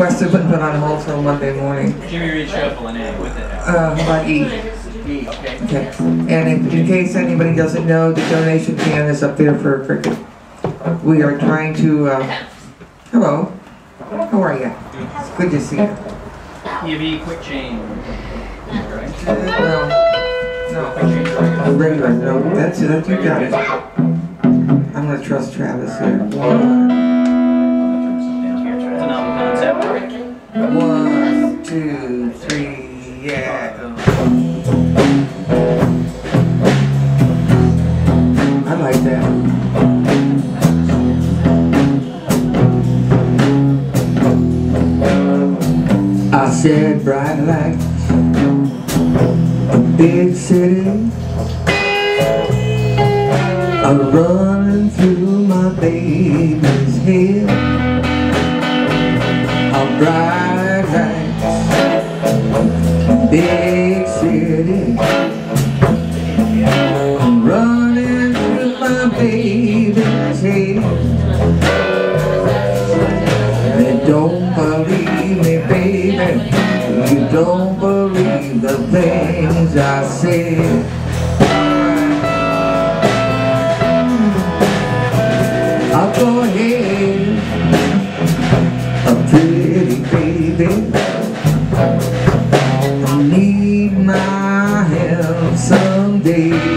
Weston put put on hold till Monday morning. Jimmy Reed Shuffling in with it. Uh, how about E? E, okay. Okay. And in, in case anybody doesn't know, the donation can is up there for cricket. We are trying to, uh, hello. How are you? It's good to see you. EV quick change. Right? No, no. Quick change regular. No, that's, that, you got it. I'm gonna trust Travis here. One, two, three, yeah. I like that. I said bright lights, a big city, a running through my baby's head. Baby's head. They don't believe me, baby. You don't believe the things I say. I'll go ahead, a pretty baby. I need my help someday.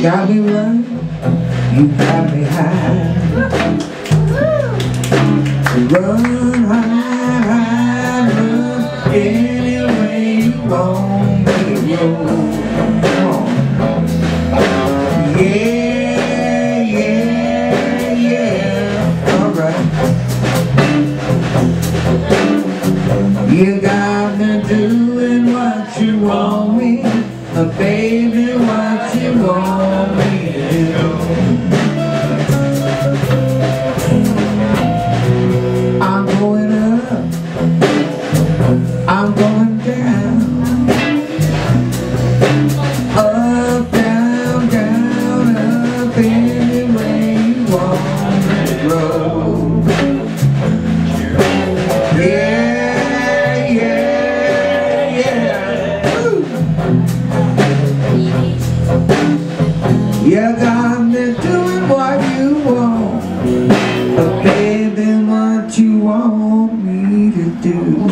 Got me right, you got me high. Run, hide, hide, run any way you want me to roll. Yeah, yeah, yeah. All right. You got me doing what you want me, I'm going up, I'm going down. But baby, what you want me to do?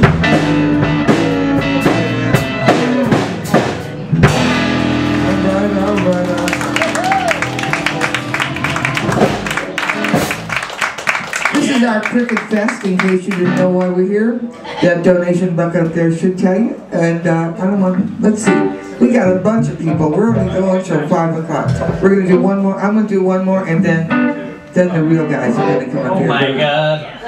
This is our Cricket Fest, in case you didn't know why we're here. That donation bucket up there should tell you. And uh, I don't want, let's see. We got a bunch of people. We're only going till 5 o'clock. We're going to do one more. I'm going to do one more, and then then the real guys are to come up Oh here. my god.